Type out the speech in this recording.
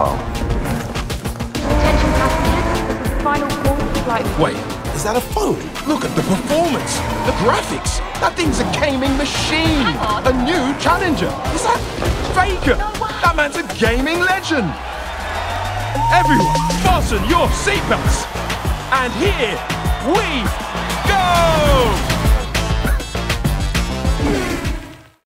while. Attention passengers, final call flight. Wait, is that a phone? Look at the performance, the graphics. That thing's a gaming machine. A new challenger. Is that Faker? That man's a gaming legend. Everyone, fasten your seatbelts. And here we